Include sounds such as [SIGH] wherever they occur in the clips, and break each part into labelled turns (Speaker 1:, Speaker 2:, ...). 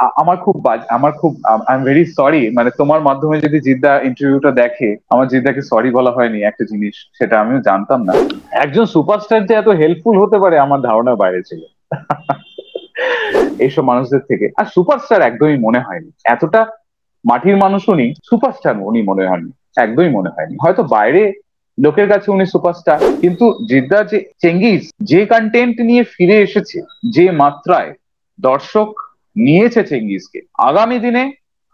Speaker 1: আমার খুব আমার খুব আই এম ভেরি সরি মানে তোমার মাধ্যমে যদি জিদ্দা ইন্টারভিউটা দেখে, আমার জিদ্দাকে সরি বলা হয়নি একটা জিনিস, সেটা আমিও জানতাম না। একজন সুপারস্টার যে এত হেল্পফুল হতে পারে, আমার ধারণা বাইরে ছিল। এইসব মানুষদের থেকে। আর সুপারস্টার একদমই মনে হয়নি। এতটা মাটির মানুষ উনি সুপারস্টার উনি মনে হয়নি। একদমই মনে হয়নি। হয়তো বাইরে লোকের কাছে উনি সুপারস্টার কিন্তু জিদ্দা যে চেঙ্গিস যে কন্টেন্ট নিয়ে ফিরে এসেছে, যে মাত্রায় দর্শক নিয়েছে চেঙ্গিসকে আগামী দিনে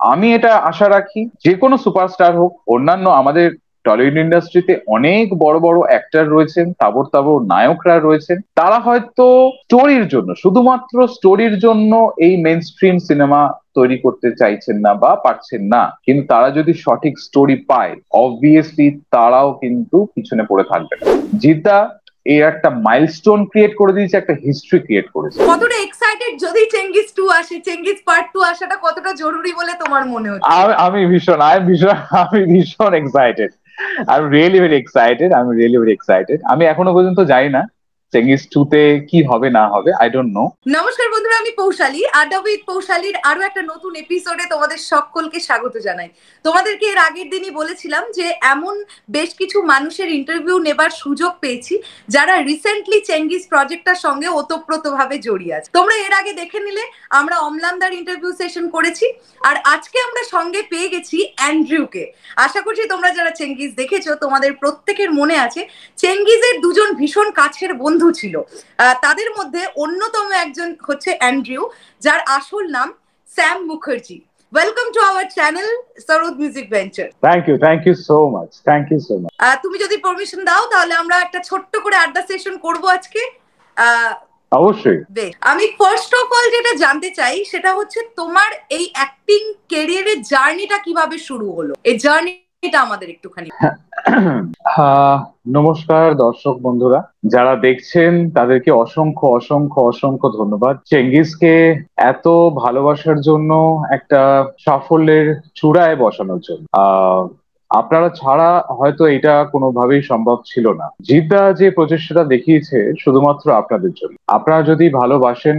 Speaker 1: আমি এটা আশা রাখি, যে কোনো সুপারস্টার হোক, অন্যান্য আমাদের টলিউড ইন্ডাস্ট্রিতে অনেক বড় বড় অ্যাক্টার রয়েছেন, তাবর তাবর নায়করা রয়েছেন, তারা হয়তো স্টোরির জন্য, শুধুমাত্র স্টোরির জন্য এই মেন স্ট্রিম সিনেমা তৈরি করতে চাইছেন না বা পারছেন না, কিন্তু তারা যদি সঠিক স্টোরি পায় অবভিয়াসলি তারাও কিন্তু পিছনে পড়ে থাকবে জিদ্দা এই একটা মাইলস্টোন ক্রিয়েট করে দিয়েছে, একটা হিস্ট্রি ক্রিয়েট করেছে।
Speaker 2: কতটা এক্সাইটেড যদি চেঙ্গিস টু আসে চেঙ্গিস পার্ট টু আসাটা কতটা জরুরি বলে তোমার মনে হচ্ছে?
Speaker 1: আমি ভীষণ আমি ভীষণ আমি ভীষণ excited I am really very excited I am really very excited আমি এখনও পর্যন্ত যাই না। চেঙ্গিস কি হবে, না হবে আই ডোন্ট নো
Speaker 2: নমস্কার বন্ধুরা, আমি পৌশালী আড্ডা উইথ পৌশালীর আরও একটা নতুন এপিসোডে তোমাদের সকলকে স্বাগত জানাই। তোমাদেরকে এর আগের দিনই বলেছিলাম যে, এমন বেশ কিছু মানুষের ইন্টারভিউ নেবার সুযোগ পেয়েছি, যারা রিসেন্টলি চেঙ্গিস প্রজেক্টটার সঙ্গে ওতপ্রোতভাবে জড়িয়ে আছে। তোমরা এর আগে দেখে নিলে, আমরা অমলান্দার ইন্টারভিউ সেশন করেছি, আর আজকে আমরা সঙ্গে পেয়ে গেছি অ্যান্ড্রিউকে। আশা করছি তোমরা যারা চেঙ্গিস দেখেছ, তোমাদের প্রত্যেকের মনে আছে চেঙ্গিজের দুজন ভীষণ কাছের বন্ধু ছিল। তাদের মধ্যে অন্যতম একজন হচ্ছে অ্যান্ড্রিউ যার আসল নাম Sam Mukherjee. Welcome to our channel Sarod music venture
Speaker 1: thank you thank you so much thank you so much
Speaker 2: তুমি যদি পারমিশন দাও তাহলে আমরা একটা ছোট্ট করে আড্ডা সেশন করব আজকে।
Speaker 1: অবশ্যই।
Speaker 2: আমি ফার্স্ট অফ অল যেটা জানতে চাই সেটা হচ্ছে তোমার এই অ্যাক্টিং ক্যারিয়ারের জার্নিটা কীভাবে শুরু হলো? এই জার্নি এটা আমাদের একটুখানি।
Speaker 1: নমস্কার দর্শক বন্ধুরা। যারা দেখছেন, তাদেরকে অসংখ্য অসংখ্য অসংখ্য ধন্যবাদ। চেঙ্গিসকে এত ভালোবাসার জন্য একটা সাফল্যের চূড়ায় বসানোর জন্য। আপনারা ছাড়া হয়তো এটা কোনোভাবেই সম্ভব ছিল না। জিদ্দা যে প্রচেষ্টাটা দেখিয়েছে শুধুমাত্র আপনাদের জন্য। আপনারা যদি ভালোবাসেন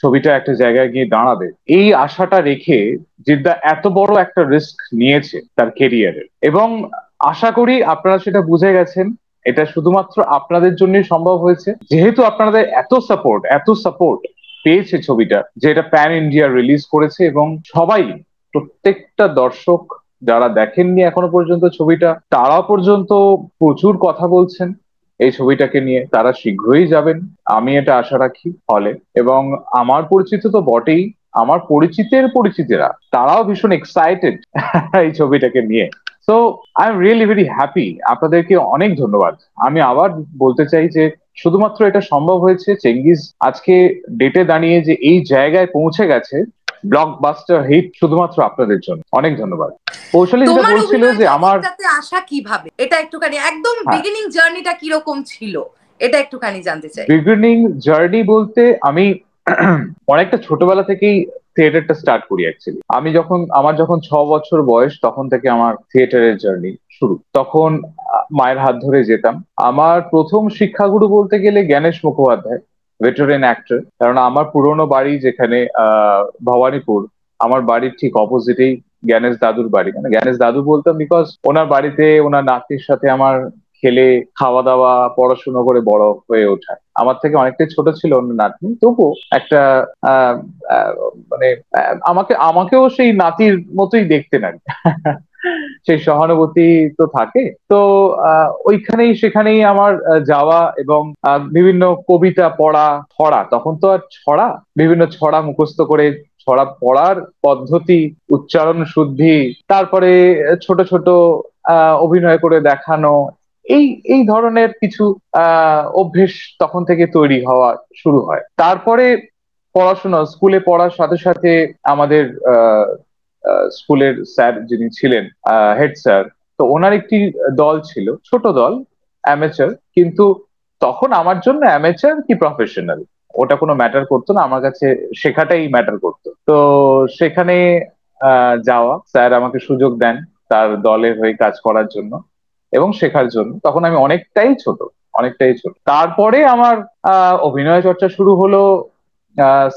Speaker 1: ছবিটা একটা জায়গায় গিয়ে দাঁড়াবে। এই আশাটা রেখে জিদ্দা এত বড় একটা রিস্ক নিয়েছে তার কেরিয়ারের এবং আশা করি আপনারা সেটা বুঝে গেছেন, এটা শুধুমাত্র আপনাদের জন্যই সম্ভব হয়েছে। যেহেতু আপনাদের এত সাপোর্ট এত সাপোর্ট পেয়েছে ছবিটা, যে এটা প্যান ইন্ডিয়া রিলিজ করেছে এবং সবাই, প্রত্যেকটা দর্শক যারা দেখেননি এখনও পর্যন্ত ছবিটা, তারা পর্যন্ত প্রচুর কথা বলছেন এই ছবিটাকে নিয়ে। তারা শীঘ্রই যাবেন, আমি এটা আশা রাখি হলে এবং আমার পরিচিত তো বটেই, আমার পরিচিতের পরিচিতেরা, তারাও ভীষণ এক্সাইটেড [LAUGHS] এই ছবিটাকে নিয়ে। So I am really very happy আপনাদেরকে অনেক ধন্যবাদ। আমি আবার বলতে চাই যে, শুধুমাত্র এটা সম্ভব হয়েছে চেঙ্গিস আজকে ডেটে দাঁড়িয়ে যে এই জায়গায় পৌঁছে গেছে ব্লকবাস্টার হিট শুধুমাত্র আপনাদের জন্য। অনেক ধন্যবাদ। কৌশলী যেটা বলছিল যে আমার
Speaker 2: আশা কীভাবে? এটা একটুখানি একদম বিগিনিং জার্নিটা কীরকম ছিল? এটা একটুখানি জানতে চাই।
Speaker 1: বিগিনিং জার্নি বলতে আমি [CLEARS THROAT] অনেকটা ছোটবেলা থেকেই থিয়েটারটা স্টার্ট করি অ্যাকচুয়ালি আমি যখন আমার যখন ছ বছর বয়স তখন থেকে আমার থিয়েটারের জার্নি শুরু। তখন মায়ের হাত ধরে যেতাম। আমার প্রথম শিক্ষাগুরু বলতে গেলে জ্ঞানেশ মুখোপাধ্যায়। ভেটারেন অ্যাক্টর কারণ আমার পুরনো বাড়ি যেখানে ভবানীপুর, আমার বাড়ির ঠিক অপোজিটেই জ্ঞানেশ দাদুর বাড়ি। মানে জ্ঞানেশ দাদু বলতাম বিকজ ওনার বাড়িতে ওনার নাতির সাথে আমার খেলে খাওয়া দাওয়া পড়াশুনো করে বড় হয়ে ওঠা। আমার থেকে অনেকটাই ছোট ছিল অন্য নাতনি। তবুও একটা মানে আমাকে, আমাকেও সেই নাতির মতোই দেখতে না সেই সহানুভূতি তো থাকে। তো ওইখানেই সেখানেই আমার যাওয়া এবং বিভিন্ন কবিতা পড়া, ছড়া। তখন তো আর ছড়া, বিভিন্ন ছড়া মুখস্থ করে ছড়া পড়ার পদ্ধতি, উচ্চারণ শুদ্ধি, তারপরে ছোট ছোট অভিনয় করে দেখানো এই এই ধরনের কিছু অভ্যেস তখন থেকে তৈরি হওয়া শুরু হয়। তারপরে পড়াশোনা, স্কুলে পড়ার সাথে সাথে আমাদের স্কুলের স্যার যিনি ছিলেন হেড স্যার, তো ওনার একটি দল ছিল, ছোট দল, অ্যামেচার, কিন্তু তখন আমার জন্য অ্যামেচার কি প্রফেশনাল? ওটা কোনো ম্যাটার করতো না, আমার কাছে শেখাটাই ম্যাটার করতো। তো সেখানে যাওয়া, স্যার আমাকে সুযোগ দেন তার দলের হয়ে কাজ করার জন্য। এবং শেখার জন্য, তখন আমি অনেকটাই ছোট অনেকটাই ছোট। তারপরে আমার অভিনয় চর্চা শুরু হলো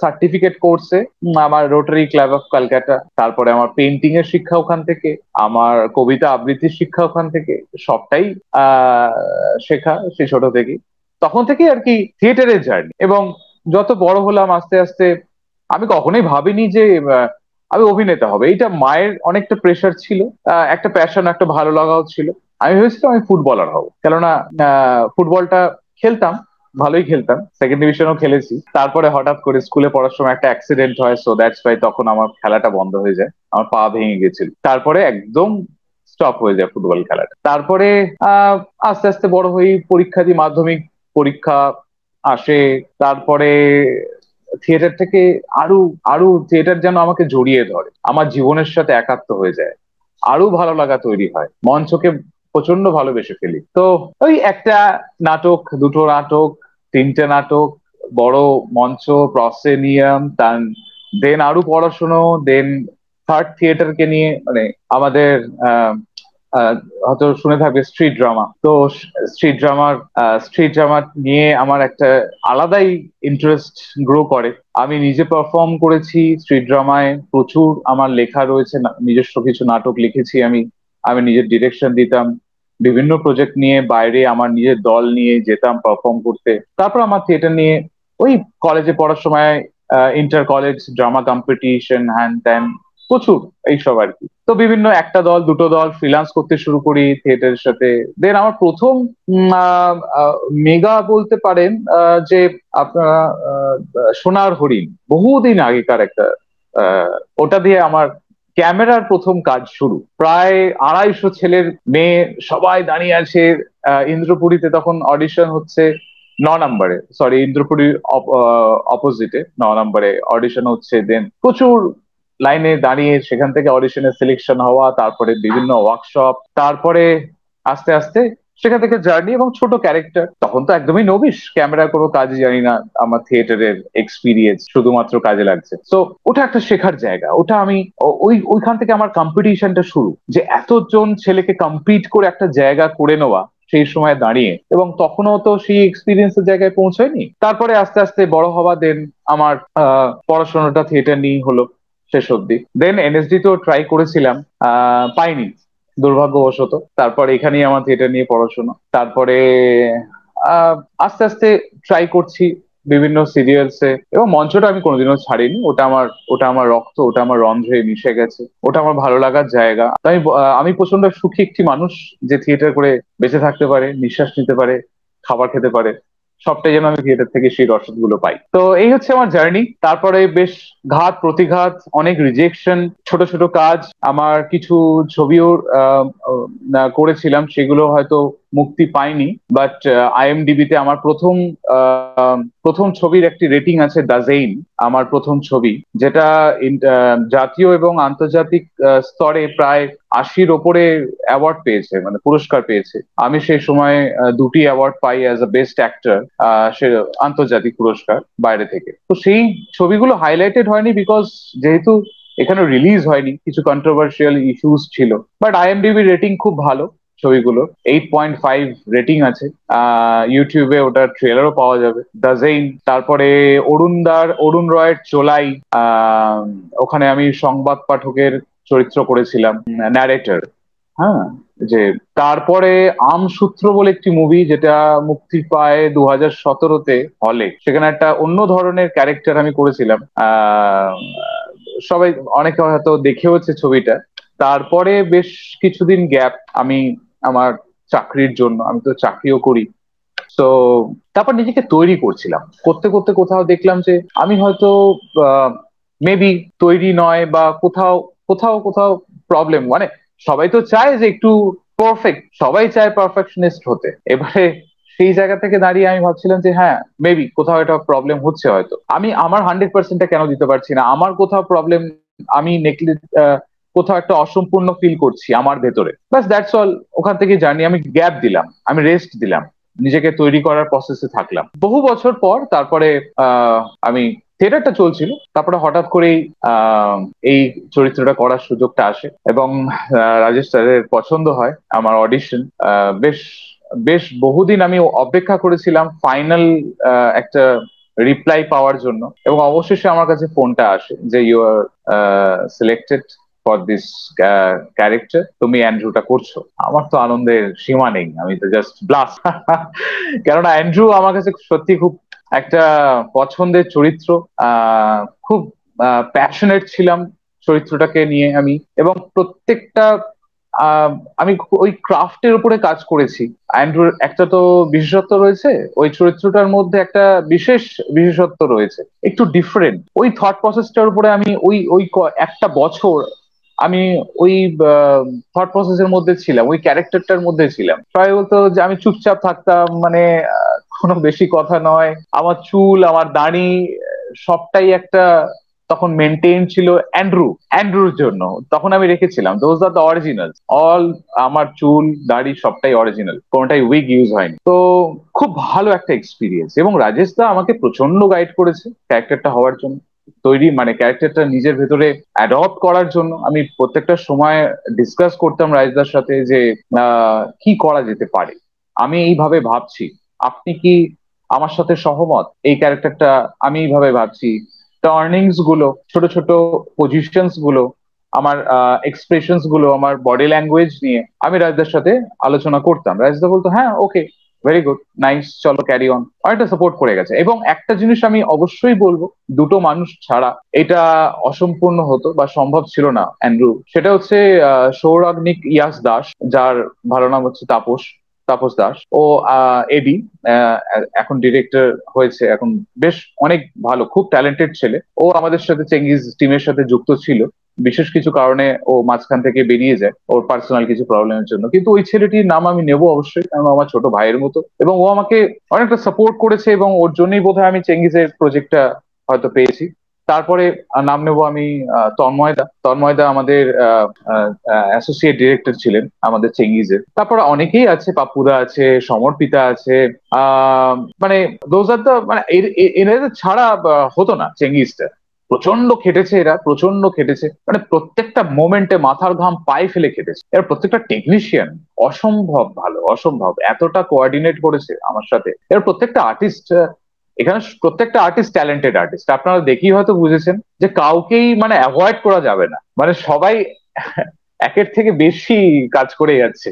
Speaker 1: সার্টিফিকেট কোর্সে আমার রোটারি ক্লাব অফ কলকাতা তারপরে আমার পেন্টিং এর শিক্ষা ওখান থেকে, আমার কবিতা আবৃত্তির শিক্ষা ওখান থেকে, সবটাই শেখা সে ছোট থেকে তখন থেকেই আর কি থিয়েটারের জার্নি এবং যত বড় হলাম, আস্তে আস্তে, আমি কখনোই ভাবিনি যে আমি অভিনেতা হবে। এইটা মায়ের অনেকটা প্রেশার ছিল একটা প্যাশন একটা ভালো লাগাও ছিল। আমি ভেবেছিলাম আমি ফুটবলার হব। কেননা ফুটবলটা খেলতাম, ভালোই খেলতাম। সেকেন্ড ডিভিশনও খেলেছি। তারপরে হঠাৎ করে স্কুলে পড়ার সময় একটা অ্যাক্সিডেন্ট হয় সো দ্যাটস ওয়াই তখন আমার খেলাটা বন্ধ হয়ে যায়। আমার পা ভেঙে গেছিল। তারপরে একদম স্টপ হয়ে যায় ফুটবল খেলাটা। তারপরে আস্তে আস্তে বড় হই, পরীক্ষা দিই, মাধ্যমিক পরীক্ষা আসে। তারপরে থিয়েটার থেকে আরও আরও থিয়েটার যেন আমাকে জড়িয়ে ধরে। আমার জীবনের সাথে একাত্ম হয়ে যায়। আরও ভালো লাগা তৈরি হয়। মঞ্চকে প্রচণ্ড ভালোবেসে ফেলি। তো ওই একটা নাটক, দুটো নাটক, তিনটে নাটক, বড় মঞ্চ, প্রসেনিয়াম দেন আরও পড়াশুনো দেন থার্ড থিয়েটারকে নিয়ে মানে আমাদের হয়তো শুনে থাকবে স্ট্রিট ড্রামা তো স্ট্রিট ড্রামার স্ট্রিট ড্রামা নিয়ে আমার একটা আলাদাই ইন্টারেস্ট গ্রো করে। আমি নিজে পারফর্ম করেছি স্ট্রিট ড্রামায় প্রচুর আমার লেখা রয়েছে, নিজস্ব কিছু নাটক লিখেছি আমি আমি নিজের ডিরেকশন দিতাম। বিভিন্ন প্রজেক্ট নিয়ে বাইরে আমার নিজের দল নিয়ে যেতাম পারফর্ম করতে। তারপর আমার থিয়েটার নিয়ে ওই কলেজে পড়ার সময় ইন্টার কলেজ ড্রামা কম্পিটিশন হ্যান ত্যান প্রচুর এইসব আর কি। তো বিভিন্ন একটা দল, দুটো দল ফ্রিলান্স করতে শুরু করি থিয়েটারের সাথে। দেন আমার প্রথম মেগা বলতে পারেন যে আপনারা সোনার হরিণ, বহুদিন আগেকার একটা ওটা দিয়ে আমার ক্যামেরার প্রথম কাজ শুরু। প্রায় আড়াইশো ছেলের মেয়ে সবাই দাঁড়িয়ে আছে ইন্দ্রপুরীতে তখন অডিশন হচ্ছে ন নম্বরে। সরি ইন্দ্রপুরীর অপোজিটে ন নম্বরে অডিশন হচ্ছে। দেন প্রচুর লাইনে দাঁড়িয়ে সেখান থেকে অডিশনের সিলেকশন হওয়া, তারপরে বিভিন্ন ওয়ার্কশপ তারপরে আস্তে আস্তে সেখান থেকে জার্নি এবং ছোট ক্যারেক্টার। তখন তো একদমই নবিশ। ক্যামেরা কোনো কাজই জানি না। আমার থিয়েটারের এক্সপিরিয়েন্স শুধুমাত্র কাজে লাগছে। তো ওটা একটা শেখার জায়গা। ওটা আমি ওই, ওইখান থেকে আমার কম্পিটিশনটা শুরু। যে এতজন ছেলেকে কম্পিট করে একটা জায়গা করে নেওয়া সেই সময় দাঁড়িয়ে। এবং তখনও তো সেই এক্সপিরিয়েন্সের জায়গায় পৌঁছায়নি। তারপরে আস্তে আস্তে বড় হওয়া দেন আমার পড়াশোনাটা থিয়েটার নিয়ে হলো শেষ অব্দি দেন এনএসডি তো ট্রাই করেছিলাম। পাইনি। দুর্ভাগ্যবশত। তারপর এখানেই আমার থিয়েটার নিয়ে পড়াশোনা। তারপরে আস্তে আস্তে ট্রাই করছি বিভিন্ন সিরিয়ালসে এবং মঞ্চটা আমি কোনোদিনও ছাড়িনি। ওটা আমার ওটা আমার রক্ত, ওটা আমার রন্ধ্রে মিশে গেছে। ওটা আমার ভালো লাগার জায়গা। তাই আমি প্রচণ্ড সুখী একটি মানুষ যে থিয়েটার করে বেঁচে থাকতে পারে, নিঃশ্বাস নিতে পারে, খাবার খেতে পারে। সবটাই যেন আমি থিয়েটার থেকে সেই রসদগুলো পাই। তো এই হচ্ছে আমার জার্নি তারপরে বেশ ঘাত, প্রতিঘাত, অনেক রিজেকশন ছোট ছোট কাজ। আমার কিছু ছবিও করেছিলাম। সেগুলো হয়তো মুক্তি পায়নি বাট আইএমডিবিতে আমার প্রথম প্রথম ছবির একটি রেটিং আছে দাজেইন আমার প্রথম ছবি, যেটা জাতীয় এবং আন্তর্জাতিক স্তরে প্রায় আশির ওপরে অ্যাওয়ার্ড পেয়েছে মানে পুরস্কার পেয়েছে। আমি সেই সময় দুটি অ্যাওয়ার্ড পাই অ্যাজ আ বেস্ট অ্যাক্টর সে আন্তর্জাতিক পুরস্কার বাইরে থেকে। তো সেই ছবিগুলো হাইলাইটেড হয়নি বিকজ যেহেতু এখানে রিলিজ হয়নি, কিছু কন্ট্রোভার্সিয়াল ইস্যুস ছিল বাট আইএমডিবি রেটিং খুব ভালো। ছবিগুলো। এইট পয়েন্ট ফাইভ রেটিং আছে। ইউটিউবে ওটার ট্রেলারও পাওয়া যাবে। দাজেইন তারপরে অরুণদার অরুণ রয়ের চোলাই ওখানে আমি সংবাদ পাঠকের চরিত্র করেছিলাম ন্যারেটর হ্যাঁ যে তারপরে আমসূত্র বলে একটি মুভি যেটা মুক্তি পায় দু হাজার সতেরোতে হলে সেখানে একটা অন্য ধরনের ক্যারেক্টার আমি করেছিলাম। সবাই, অনেকে হয়তো দেখেওছে ছবিটা। তারপরে বেশ কিছুদিন গ্যাপ আমি আমার চাকরির জন্য, আমি তো চাকরিও করি। তো তারপর নিজেকে তৈরি করছিলাম। করতে করতে কোথাও দেখলাম যে আমি হয়তো মেবি তৈরি নয় বা কোথাও কোথাও কোথাও প্রবলেম মানে সবাই তো চায় যে একটু পারফেক্ট সবাই চায় পারফেকশনিস্ট হতে। এবারে সেই জায়গা থেকে দাঁড়িয়ে আমি ভাবছিলাম যে হ্যাঁ মেবি কোথাও এটা প্রবলেম হচ্ছে হয়তো। আমি আমার হান্ড্রেড পার্সেন্টটা কেন দিতে পারছি না? আমার কোথাও প্রবলেম আমি নেকলে কোথাও একটা অসম্পূর্ণ ফিল করছি আমার ভেতরে। বাস দ্যাটস অল ওখান থেকে জানি আমি গ্যাপ দিলাম, আমি রেস্ট দিলাম, নিজেকে তৈরি করার প্রসেসে থাকলাম। বহু বছর পর তারপরে আমি থিয়েটারটা চলছিল, তারপরে হঠাৎ করেই এই চরিত্রটা করার সুযোগটা আসে এবং রাজেশ স্যারের পছন্দ হয় আমার অডিশন বেশ বেশ বহুদিন আমি অপেক্ষা করেছিলাম ফাইনাল একটা রিপ্লাই পাওয়ার জন্য এবং অবশেষে আমার কাছে ফোনটা আসে যে you are selected for this character তুমি অ্যান্ড্রুটা করছ। আমার তো আনন্দের সীমা নেই, আমি তো জাস্ট ব্লাস [LAUGHS] কেননা অ্যান্ড্রু আমার কাছে সত্যি খুব একটা পছন্দের চরিত্র খুব প্যাশনেট ছিলাম চরিত্রটাকে নিয়ে আমি। এবং প্রত্যেকটা আমি ওই ক্রাফটের উপরে কাজ করেছি। অ্যান্ড্রুর একটা তো বিশেষত্ব রয়েছে, ওই চরিত্রটার মধ্যে একটা বিশেষ বিশেষত্ব রয়েছে। একটু ডিফারেন্ট ওই থট প্রসেসটার উপরে আমি ওই ওই একটা বছর আমি ওই থট প্রসেসের মধ্যে ছিলাম, ওই ক্যারেক্টারটার মধ্যে ছিলাম। সবাই বলতো যে আমি চুপচাপ থাকতাম মানে কোনো বেশি কথা নয়। আমার চুল, আমার দাড়ি সবটাই একটা তখন মেনটেন ছিল অ্যান্ড্রু অ্যান্ড্রুর জন্য। তখন আমি রেখেছিলাম। Those are the original all আমার চুল, দাড়ি সবটাই অরিজিনাল কোনটাই উইগ ইউজ হয়নি। তো খুব ভালো একটা এক্সপিরিয়েন্স এবং রাজেশ দা আমাকে প্রচণ্ড গাইড করেছে ক্যারেক্টারটা হওয়ার জন্য। তৈরি মানে ক্যারেক্টারটা নিজের ভেতরে অ্যাডপ্ট করার জন্য আমি প্রত্যেকটা সময় ডিসকাস করতাম রাজদার সাথে যে কি করা যেতে পারে। আমি এইভাবে ভাবছি। আপনি কি আমার সাথে সহমত? এই ক্যারেক্টারটা আমি এইভাবে ভাবছি। টার্নিংসগুলো, ছোট ছোট পজিশনসগুলো, আমার এক্সপ্রেশনসগুলো, আমার বডি ল্যাঙ্গুয়েজ নিয়ে আমি রাজদার সাথে আলোচনা করতাম। রাজদা বলতো হ্যাঁ ওকে ভেরি গুড নাইস চলো ক্যারি অন অনেকটা সাপোর্ট করে গেছে। এবং একটা জিনিস আমি অবশ্যই বলব, দুটো মানুষ ছাড়া এটা অসম্পূর্ণ হতো বা সম্ভব ছিল না অ্যান্ড্রু সেটা হচ্ছে সৌরাগ্নিক ইয়াস দাস, যার ভালো নাম হচ্ছে তাপস তাপস দাস। ও এডি এখন ডিরেক্টর হয়েছে, এখন বেশ অনেক ভালো, খুব ট্যালেন্টেড ছেলে। ও আমাদের সাথে চেঙ্গিজ টিমের সাথে যুক্ত ছিল। বিশেষ কিছু কারণে ও মাঝখান থেকে বেরিয়ে যায় ওর পার্সোনাল কিছু প্রবলেমের জন্য। কিন্তু ওই ছেলেটির নাম আমি নেব অবশ্যই, কারণ আমার ছোট ভাইয়ের মতো। এবং ও আমাকে অনেকটা সাপোর্ট করেছে এবং ওর জন্যই বোধহয় আমি চেঙ্গিজের প্রজেক্টটা হয়তো পেয়েছি। তারপরে নাম নেব আমি তন্ময়দা। তন্ময়দা আমাদের অ্যাসোসিয়েট ডিরেক্টর ছিলেন আমাদের চেঙ্গিজের তারপর অনেকেই আছে পাপুদা আছে, সমর্পিতা আছে মানে দোজ আর মানে এদের ছাড়া হতো না চেঙ্গিজটা প্রচণ্ড খেটেছে এরা প্রচণ্ড খেটেছে। মানে প্রত্যেকটা মোমেন্টে মাথার ঘাম পায়ে ফেলে খেটেছে। এরা প্রত্যেকটা টেকনিশিয়ান অসম্ভব ভালো, অসম্ভব। এতটা কোঅর্ডিনেট করেছে আমার সাথে। এরা প্রত্যেকটা আর্টিস্ট এখানে প্রত্যেকটা আর্টিস্ট ট্যালেন্টেড আর্টিস্ট আপনারা দেখেই হয়তো বুঝেছেন যে কাউকেই মানে অ্যাভয়েড করা যাবে না। মানে সবাই একের থেকে বেশি কাজ করে যাচ্ছে।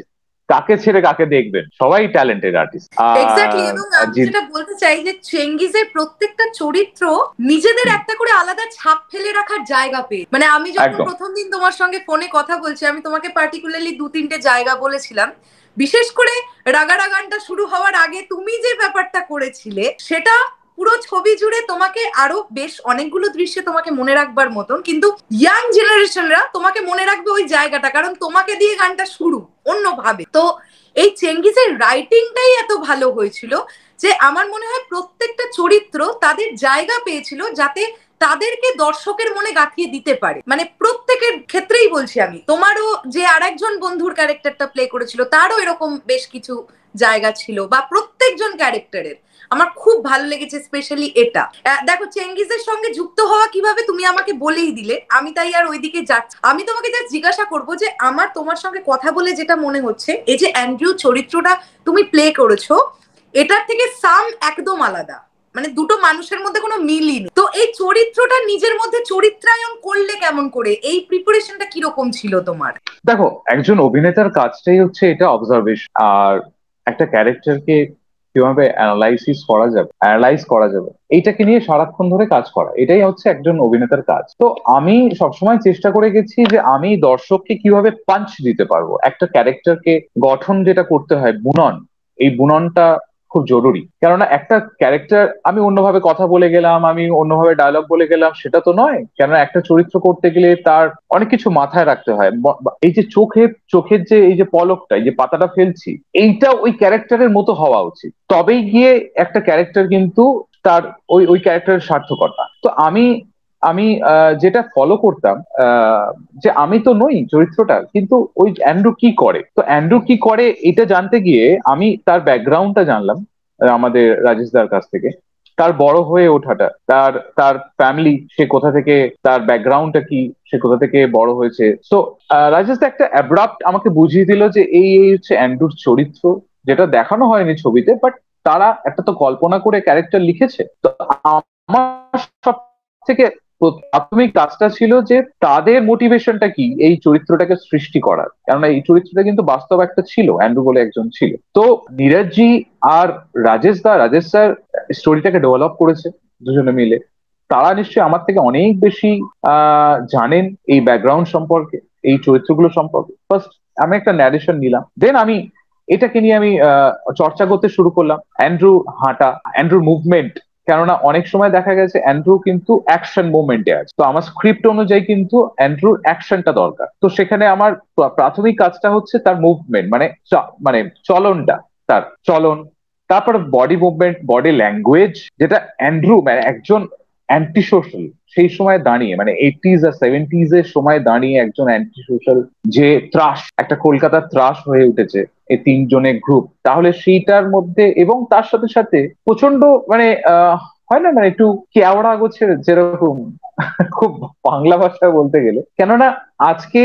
Speaker 1: কাকে ছেড়ে কাকে দেখবেন? সবাই ট্যালেন্টেড আর্টিস্ট
Speaker 2: এক্স্যাক্টলি এবং আমি যেটা বলতে চাই যে চেঙ্গিজের প্রত্যেকটা চরিত্র নিজেদের একটা করে আলাদা ছাপ ফেলে রাখার জায়গা পেয়ে। মানে আমি যখন প্রথম দিন তোমার সঙ্গে ফোনে কথা বলছি আমি তোমাকে পার্টিকুলারলি দু তিনটে জায়গা বলেছিলাম। বিশেষ করে রাগারা গানটা শুরু হওয়ার আগে তুমি যে ব্যাপারটা করেছিলে সেটা পুরো ছবি জুড়ে তোমাকে আরও বেশ অনেকগুলো দৃশ্যে তোমাকে মনে রাখবার মতন। কিন্তু ইয়াং জেনারেশনরা তোমাকে মনে রাখবে ওই জায়গাটা কারণ তোমাকে দিয়ে গানটা শুরু। অন্যভাবে। তো এই চেঙ্গিজের রাইটিংটাই এত ভালো হয়েছিল যে আমার মনে হয় প্রত্যেকটা চরিত্র তাদের জায়গা পেয়েছিল যাতে তাদেরকে দর্শকের মনে গাঁথিয়ে দিতে পারে। মানে প্রত্যেকের ক্ষেত্রেই বলছি আমি, তোমারও যে আরেকজন বন্ধুর ক্যারেক্টারটা প্লে করেছিল, তারও এরকম বেশ কিছু জায়গা ছিল বা প্রত্যেকজন ক্যারেক্টারের আমার খুব ভালো লেগেছে স্পেশালি এটা। দেখো, চেঙ্গিজের সঙ্গে যুক্ত হওয়া কীভাবে তুমি আমাকে বলেই দিলে, আমি তাই আর ওইদিকে যাচ্ছি আমি তোমাকে যা জিজ্ঞাসা করব যে, আমার তোমার সঙ্গে কথা বলে যেটা মনে হচ্ছে, এই যে অ্যান্ড্রিউ চরিত্রটা তুমি প্লে করেছ, এটার থেকে সাম একদম আলাদা। মানে দুটো মানুষের মধ্যে কোনো মিলই নেই। তো এই চরিত্রটা নিজের মধ্যে চরিত্রায়ন করলে কেমন করে? এই প্রিপারেশনটা কীরকম ছিল তোমার?
Speaker 1: দেখো, একজন অভিনেতার কাজটাই হচ্ছে এটা অবজারভেশন আর একটা ক্যারেক্টারকে কীভাবে অ্যানালাইসিস করা যাবে অ্যানালাইজ করা যাবে, এইটাকে নিয়ে সারাক্ষণ ধরে কাজ করা, এটাই হচ্ছে একজন অভিনেতার কাজ। তো আমি সবসময় চেষ্টা করে গেছি যে আমি দর্শককে কীভাবে পাঞ্চ দিতে পারব, একটা ক্যারেক্টারকে গঠন যেটা করতে হয়, বুনন, এই বুননটা খুব জরুরি। কেননা একটা ক্যারেক্টার আমি অন্যভাবে কথা বলে গেলাম, আমি অন্যভাবে ডায়লগ বলে গেলাম, সেটা তো নয়। কেননা একটা চরিত্র করতে গেলে তার অনেক কিছু মাথায় রাখতে হয়। এই যে চোখের চোখের যে, এই যে পলকটা, এই যে পাতাটা ফেলছি, এইটা ওই ক্যারেক্টারের মতো হওয়া উচিত। তবেই গিয়ে একটা ক্যারেক্টার কিন্তু তার ওই ওই ক্যারেক্টারের সার্থকতা তো আমি আমি যেটা ফলো করতাম যে আমি তো নই চরিত্রটা, কিন্তু ওই অ্যান্ড্রু কি করে? তো অ্যান্ড্রু কি করে এটা জানতে গিয়ে আমি তার ব্যাকগ্রাউন্ডটা জানলাম আমাদের রাজেশ দার কাছ থেকে। তার বড় হয়ে ওঠাটা, তার তার ফ্যামিলি সে কোথা থেকে, তার ব্যাকগ্রাউন্ডটা কি, সে কোথা থেকে বড় হয়েছে। তো রাজেশ একটা অ্যাব্রাপ্ট আমাকে বুঝিয়ে দিল যে এই এই হচ্ছে অ্যান্ড্রুর চরিত্র, যেটা দেখানো হয়নি ছবিতে বাট তারা একটা তো কল্পনা করে ক্যারেক্টার লিখেছে। তো আমার সব থেকে প্রাথমিক কাজটা ছিল যে তাদের মোটিভেশনটা কি? এই চরিত্রটাকে সৃষ্টি করার। কেননা এই চরিত্রটা কিন্তু বাস্তব একটা ছিল, অ্যান্ড্রু বলে একজন ছিল। তো নীরজজি আর রাজেশ দা, রাজেশ স্যার স্টোরিটাকে ডেভেলপ করেছে দুজনে মিলে। তারা নিশ্চয়ই আমার থেকে অনেক বেশি জানেন এই ব্যাকগ্রাউন্ড সম্পর্কে, এই চরিত্রগুলো সম্পর্কে। ফার্স্ট আমি একটা ন্যারেশন নিলাম। দেন আমি এটাকে নিয়ে আমি চর্চা করতে শুরু করলাম। অ্যান্ড্রু হাঁটা, অ্যান্ড্রু মুভমেন্ট কেননা অনেক সময় দেখা গেছে অ্যান্ড্রু কিন্তু অ্যাকশন মুভমেন্টে আছে। তো আমার স্ক্রিপ্ট অনুযায়ী কিন্তু অ্যান্ড্রুর অ্যাকশনটা দরকার। তো সেখানে আমার প্রাথমিক কাজটা হচ্ছে তার মুভমেন্ট মানে মানে চলনটা, তার চলন, তারপর বডি মুভমেন্ট বডি ল্যাঙ্গুয়েজ যেটা অ্যান্ড্রু মানে একজন অ্যান্টি সোশ্যাল সেই সময় দাঁড়িয়ে মানে এইটিজ আর সেভেন্টিজ এর সময় দাঁড়িয়ে একজন অ্যান্টি সোশ্যাল যে ত্রাস, একটা কলকাতার ত্রাস হয়ে উঠেছে এই তিনজনের গ্রুপ তাহলে সেইটার মধ্যে এবং তার সাথে সাথে প্রচণ্ড মানে হয় না মানে একটু কেওড়া গোছের যেরকম, খুব বাংলা ভাষায় বলতে গেলে। কেননা আজকে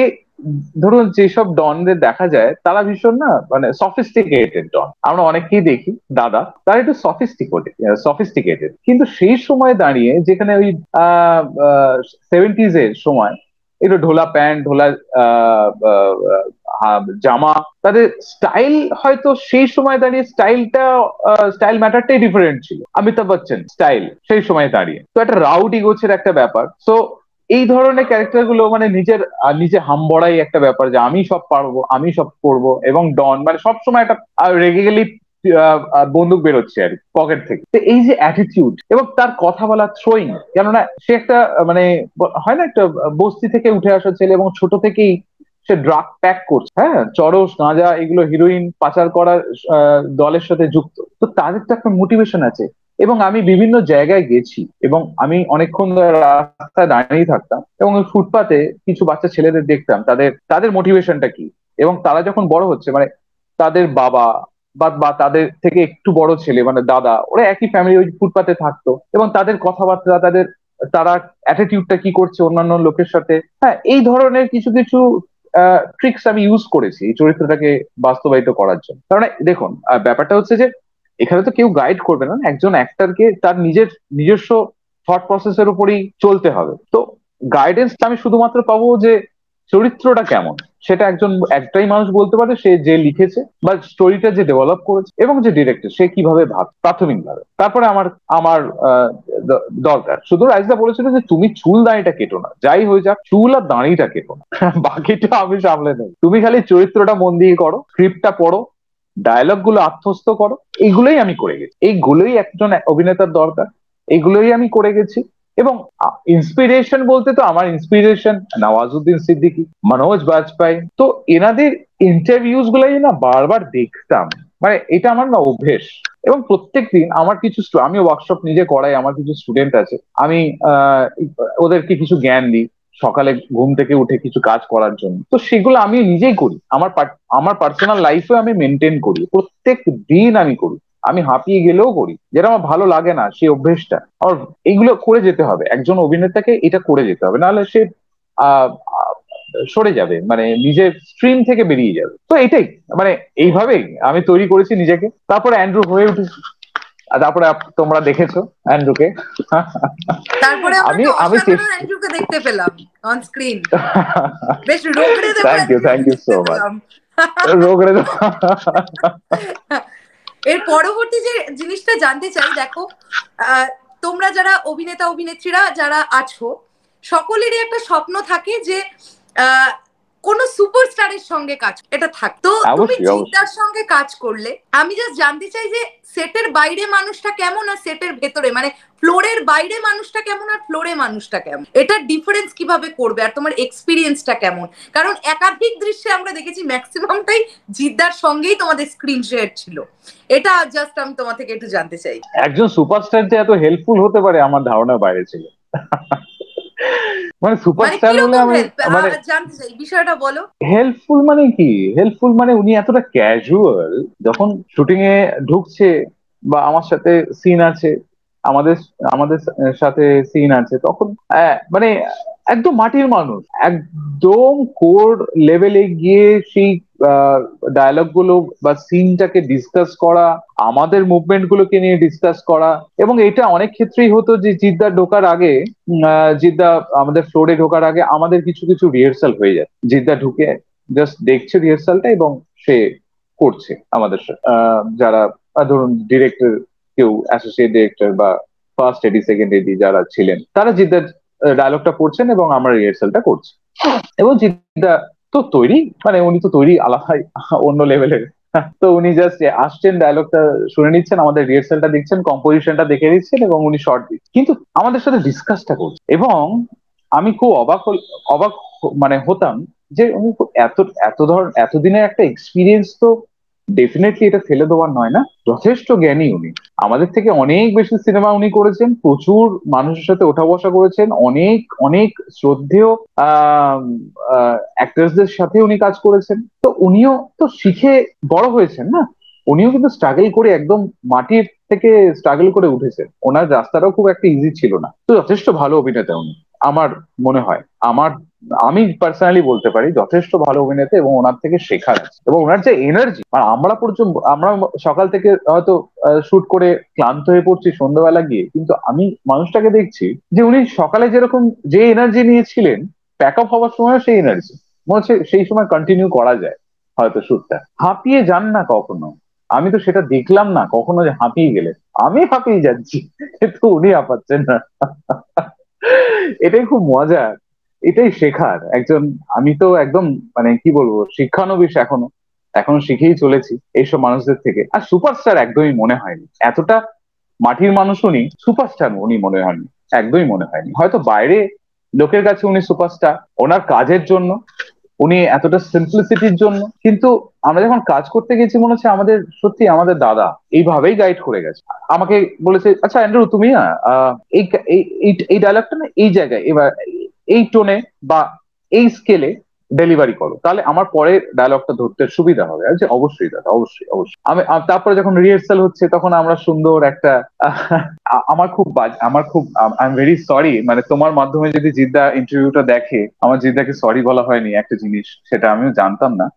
Speaker 1: ধরুন যেসব ডনদের দেখা যায়, তারা ভীষণ না মানে সফিস্টিকেটেড ডন আমরা অনেককেই দেখি, দাদা, তারা একটু সফিস্টিকেটেড সফিস্টিকেটেড কিন্তু সেই সময় দাঁড়িয়ে যেখানে ওই সেভেন্টিজ এর সময় একটু ঢোলা প্যান্ট, ঢোলা জামা। তাদের স্টাইল হয়তো সেই সময় দাঁড়িয়ে স্টাইলটা স্টাইল ম্যাটারটাই ডিফারেন্ট ছিল। অমিতাভ বচ্চন, স্টাইল সেই সময় দাঁড়িয়ে। তো একটা রাউডি গোছের একটা ব্যাপার। তো এই ধরনের ক্যারেক্টারগুলো মানে নিজের নিজে হামবড়াই একটা ব্যাপার যে আমি সব পারব, আমি সব করব এবং ডন মানে সবসময় একটা রেগে গেলেই বন্দুক বেরোচ্ছে আর পকেট থেকে। তো এই যে অ্যাটিটিউড এবং তার কথা বলা থ্রোয়িং কেননা সে একটা মানে হয় না একটা বস্তি থেকে উঠে আসা ছেলে এবং ছোট থেকেই সে ড্রাগ প্যাক করছে হ্যাঁ? চরস, গাঁজা, এগুলো হিরোইন পাচার করার দলের সাথে যুক্ত। তো তাদের তো একটা মোটিভেশন আছে। এবং আমি বিভিন্ন জায়গায় গেছি এবং আমি অনেকক্ষণ রাস্তায় দাঁড়িয়ে থাকতাম এবং ফুটপাতে কিছু বাচ্চা ছেলেদের দেখতাম। তাদের তাদের মোটিভেশনটা কি? এবং তারা যখন বড় হচ্ছে মানে তাদের বাবা বা তাদের থেকে একটু বড় ছেলে মানে দাদা, ওরা একই ফ্যামিলি ওই ফুটপাতে থাকতো এবং তাদের কথাবার্তা, তাদের, তারা অ্যাটিটিউডটা কি করছে অন্যান্য লোকের সাথে হ্যাঁ এই ধরনের কিছু কিছু ট্রিক্স আমি ইউজ করেছি এই চরিত্রটাকে বাস্তবায়িত করার জন্য। কারণ দেখুন ব্যাপারটা হচ্ছে যে, এখানে তো কেউ গাইড করবে না, একজন অ্যাক্টারকে তার নিজের, নিজস্ব থট প্রসেসের উপরই চলতে হবে। তো গাইডেন্সটা আমি শুধুমাত্র পাবো যে চরিত্রটা কেমন? সেটা একজন, একটাই মানুষ বলতে পারে, সে যে লিখেছে বা স্টোরিটা যে ডেভেলপ করেছে এবং যে ডিরেক্টর সে কীভাবে ভাব, প্রাথমিকভাবে। তারপরে আমার আমার দরকার। শুধু রাইজদা বলেছিল যে তুমি চুল দাঁড়িটা কেটো না। যাই হয়ে যাক, চুল আর দাঁড়িটা কেটো না। [LAUGHS] বাকিটা আমি সামলে নেই তুমি খালি চরিত্রটা মন দিয়ে করো স্ক্রিপ্টটা পড়ো ডায়লগগুলো আত্মস্থ করো, এইগুলোই আমি করে গেছি। এইগুলোই একজন অভিনেতার দরকার। এগুলোই আমি করে গেছি। এবং ইন্সপিরেশন বলতে তো আমার ইন্সপিরেশন নওয়াজুদ্দিন সিদ্দিকি, মনোজ বাজপেয়ী। তো এনাদের ইন্টারভিউজ গুলাই না বারবার দেখতাম। মানে এটা আমার না অভ্যেস। এবং প্রত্যেক দিন আমার কিছু আমি ওয়ার্কশপ নিজে করাই, আমার কিছু স্টুডেন্ট আছে। আমি ওদেরকে কিছু জ্ঞান দিই, সকালে ঘুম থেকে উঠে কিছু কাজ করার জন্য। তো সেগুলো আমি নিজেই করি। আমার আমার পার্সোনাল লাইফে আমি মেনটেন করি। প্রত্যেক দিন আমি করি। আমি হাঁপিয়ে গেলেও করি। যেটা আমার ভালো লাগে না সেই অভ্যেসটা। আমার এইগুলো করে যেতে হবে। একজন অভিনেতাকে এটা করে যেতে হবে। নাহলে সে সরে যাবে। মানে নিজের স্ট্রিম থেকে বেরিয়ে যাবে। তো এটাই। মানে এইভাবেই আমি তৈরি করেছি নিজেকে। তারপরে অ্যান্ড্রু হয়ে উঠেছি। তারপরে তোমরা দেখেছ অ্যান্ড্রুকে।
Speaker 2: তারপরে আমি আমি অ্যান্ড্রুকে দেখতে পেলাম অন স্ক্রিন বেশ রোগড়ে
Speaker 1: thank you thank you so much রোগড়ে [LAUGHS]
Speaker 2: এর পরবর্তী যে জিনিসটা জানতে চাই, দেখো তোমরা যারা অভিনেতা, অভিনেত্রীরা যারা আছো, সকলেরই একটা স্বপ্ন থাকে যে কোন সুপারস্টারের সঙ্গে কাজ এটা থাক। তো তুমি জিদ্দার সঙ্গে কাজ করলে আমি জাস্ট জানতে চাই যে সেটের বাইরে মানুষটা কেমন আর সেটের ভেতরে? মানে ফ্লোরের বাইরে মানুষটা কেমন আর ফ্লোরে মানুষটা কেমন? এটার ডিফারেন্স কীভাবে করবে আর তোমার এক্সপিরিয়েন্সটা কেমন? কারণ একাধিক দৃশ্যে আমরা দেখেছি ম্যাক্সিমামটাই জিদ্দার সঙ্গেই তোমাদের স্ক্রিন শেয়ার ছিল। এটা জাস্ট আমি তোমার থেকে একটু জানতে চাই।
Speaker 1: একজন সুপারস্টার যে এত হেল্পফুল হতে পারে আমার ধারণা বাইরে ছিল। মানে সুপারস্টার বলে আমি
Speaker 2: মানে জানতে চাই বিষয়টা বলো।
Speaker 1: হেল্পফুল মানে কি? হেল্পফুল মানে উনি এতটা ক্যাজুয়াল যখন শুটিং এ ঢুকছে বা আমার সাথে সিন আছে আমাদের আমাদের সাথে সিন আছে তখন মানে একদম মাটির মানুষ। একদম কোর লেভেলে গিয়ে সেই ডায়লগগুলো বা সিনটাকে ডিসকাস করা, আমাদের মুভমেন্ট গুলোকে নিয়ে ডিসকাস করা এবং এটা অনেক ক্ষেত্রেই হতো যে জিদ্দা ঢোকার আগে জিদ্দা আমাদের ফ্লোরে ঢোকার আগে আমাদের কিছু কিছু রিহার্সাল হয়ে যায়। জিদ্দা ঢুকে জাস্ট দেখছে রিহার্সালটা এবং সে করছে আমাদের যারা ধরুন ডিরেক্টর কেউ অ্যাসোসিয়েট ডিরেক্টর বা ফার্স্ট এডি সেকেন্ড এডি যারা ছিলেন, তারা জিদ্দার ডায়লগটা করছেন এবং আমরা রিহার্সালটা করছি। এবং জিদ্দা তো তৈরি মানে উনি তো তৈরি আলাদাই অন্য লেভেলের তো উনি জাস্ট আসছেন ডায়লগটা শুনে নিচ্ছেন, আমাদের রিহার্সালটা দেখছেন কম্পোজিশনটা দেখে দিচ্ছেন এবং উনি শর্ট দিচ্ছেন। কিন্তু আমাদের সাথে ডিসকাসটা করছেন এবং আমি খুব অবাক অবাক মানে হতাম যে উনি এত এত ধর, এতদিনের একটা এক্সপিরিয়েন্স তো ডেফিনেটলি এটা ফেলে দেওয়ার নয় না, যথেষ্ট জ্ঞানী উনি। আমাদের থেকে অনেক বেশি সিনেমা উনি করেছেন, প্রচুর মানুষের সাথে ওঠা বসা করেছেন, অনেক অনেক শ্রদ্ধেয় অ্যাক্টার্সদের সাথে উনি কাজ করেছেন। তো উনিও তো শিখে বড় হয়েছেন না? উনিও কিন্তু স্ট্রাগল করে একদম মাটির থেকে স্ট্রাগল করে উঠেছেন। ওনার রাস্তাটাও খুব একটা ইজি ছিল না। তো যথেষ্ট ভালো অভিনেতা উনি। আমার মনে হয়, আমার, আমি পার্সোনালি বলতে পারি যথেষ্ট ভালো অভিনেতা এবং ওনার থেকে শেখার এবং ওনার যে এনার্জি মানে আমরা পর্যন্ত আমরা সকাল থেকে হয়তো শুট করে ক্লান্ত হয়ে পড়ছি সন্ধ্যাবেলা গিয়ে, কিন্তু আমি মানুষটাকে দেখছি যে উনি সকালে যেরকম যে এনার্জি নিয়েছিলেন প্যাক আপ হওয়ার সময় সেই এনার্জি মনে হচ্ছে সেই সময় কন্টিনিউ করা যায় হয়তো শুটটা হাঁপিয়ে যান না কখনো। আমি তো সেটা দেখলাম না কখনো যে হাঁপিয়ে গেলে আমি হাঁপিয়ে যাচ্ছি, কিন্তু উনি হাঁপাচ্ছেন না। এটাই খুব মজার এটাই শেখার। একজন, আমি তো একদম মানে কি বলব, শিক্ষানবিশ এখনও। এখনও শিখেই চলেছি এইসব মানুষদের থেকে। আর সুপারস্টার একদমই মনে হয়নি। এতটা মাটির মানুষ উনি সুপারস্টার উনি মনে হয়নি। একদমই মনে হয়নি। হয়তো বাইরে লোকের কাছে উনি সুপারস্টার ওনার কাজের জন্য উনি এতটা সিম্পলিসিটির জন্য, কিন্তু আমরা যখন কাজ করতে গেছি মনে হচ্ছে আমাদের সত্যি আমাদের দাদা এইভাবেই গাইড করে গেছে। আমাকে বলেছে আচ্ছা অ্যান্ড্রু তুমি না এই এই ডায়লগটা না এই জায়গায়, এবার, এই টোনে বা এই স্কেলে ডেলিভারি করো। তাহলে আমার পরে ডায়লগটা ধরতে সুবিধা হবে। যে অবশ্যই দাদা, অবশ্যই অবশ্যই। আমি তারপরে যখন রিহার্সাল হচ্ছে, তখন আমরা সুন্দর একটা আমার খুব আমার খুব আই এম ভেরি সরি মানে তোমার মাধ্যমে যদি জিদ্দা ইন্টারভিউটা দেখে, আমার জিদ্দাকে সরি বলা হয়নি একটা জিনিস, সেটা আমিও জানতাম না।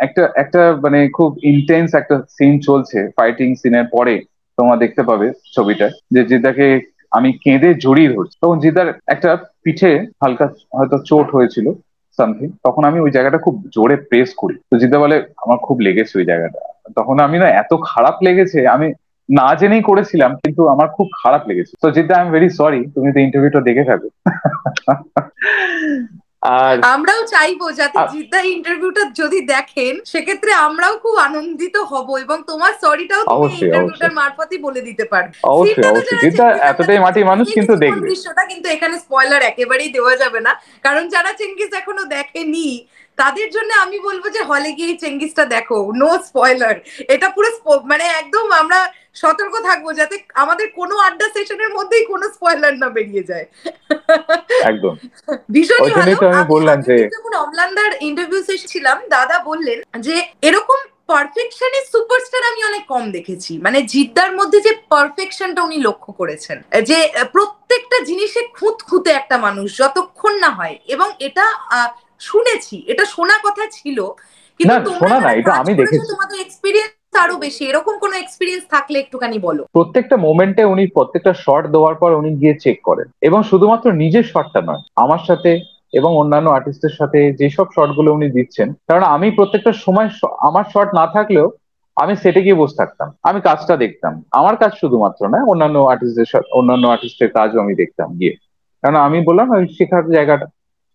Speaker 1: একটা একটা মানে খুব ইন্টেন্স একটা সিন চলছে ফাইটিং সিনের পরে, তোমরা দেখতে পাবে ছবিটা, যে জিদ্দাকে আমি কেঁদে জড়িয়ে ধরছি। তখন জিদার একটা পিঠে হালকা, হয়তো চোট হয়েছিল। সামথিং তখন আমি ওই জায়গাটা খুব জোরে প্রেস করি। তো জিতে বলে, আমার খুব লেগেছে ওই জায়গাটা। তখন আমি না এত খারাপ লেগেছে, আমি না জেনেই করেছিলাম, কিন্তু আমার খুব খারাপ লেগেছে। তো জিদ্দা আই এম ভেরি সরি তুমি তো ইন্টারভিউটা দেখে থাকো।
Speaker 2: আর আমরাও চাইব যাতে জিদ্দা ইন্টারভিউটা যদি দেখেন সেক্ষেত্রে আমরাও খুব আনন্দিত হব এবং তোমার সরিটাও তুমি ইন্টারভিউটার মারফতই বলে দিতে পারবে।
Speaker 1: অবশ্যই অবশ্যই। জিদ্দা এতটাই মাটি মানুষ কিন্তু দেখবে।
Speaker 2: দৃশ্যটা কিন্তু এখানে স্পয়লার একেবারেই দেওয়া যাবে না। কারণ যারা চেঙ্গিস এখনও দেখেনি তাদের জন্য আমি বলব যে হলে গিয়ে চেঙ্গিসটা দেখো নো স্পয়লার এটা পুরো মানে একদম আমরা সতর্ক থাকব যাতে আমাদের কোনো আড্ডা সেশনের মধ্যেই কোনো স্পয়লার না বেরিয়ে যায়।
Speaker 1: একদম।
Speaker 2: ভীষণই ভালো।
Speaker 1: আমি বললাম যে
Speaker 2: যখন অমলানদার ইন্টারভিউ ছিলাম দাদা বললেন যে এরকম পারফেকশনের সুপারস্টার আমি অনেক কম দেখেছি। মানে জিদ্দার মধ্যে যে পারফেকশনটা উনি লক্ষ্য করেছেন যে প্রত্যেকটা জিনিসে খুঁত খুঁতে একটা মানুষ যতক্ষণ না হয়। এবং এটা শুনেছি এটা শোনা কথা ছিল
Speaker 1: কিন্তু শোনা না এটা আমি দেখেছি।
Speaker 2: তোমাদের এক্সপিরিয়েন্স আরও বেশি এরকম কোনো এক্সপিরিয়েন্স থাকলে একটুখানি বলো।
Speaker 1: প্রত্যেকটা মোমেন্টে উনি প্রত্যেকটা শট দেওয়ার পর উনি গিয়ে চেক করেন। এবং শুধুমাত্র নিজের শটটা নয় আমার সাথে এবং অন্যান্য আর্টিস্টের সাথে যেসব শটগুলো উনি দিচ্ছেন কারণ আমি প্রত্যেকটা সময় আমার শট না থাকলেও আমি সেটে গিয়ে বসে থাকতাম আমি কাজটা দেখতাম। আমার কাজ শুধুমাত্র না অন্যান্য আর্টিস্টদের সাথে অন্যান্য আর্টিস্টের কাজও আমি দেখতাম গিয়ে। কারণ আমি বললাম ওই শেখার জায়গাটা